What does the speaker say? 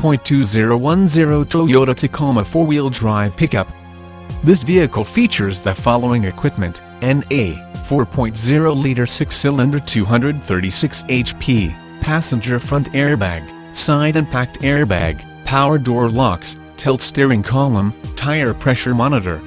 4.2010 Toyota Tacoma 4-wheel drive pickup. This vehicle features the following equipment, NA, 4.0-liter 6-cylinder 236 HP, passenger front airbag, side impact airbag, power door locks, tilt steering column, tire pressure monitor,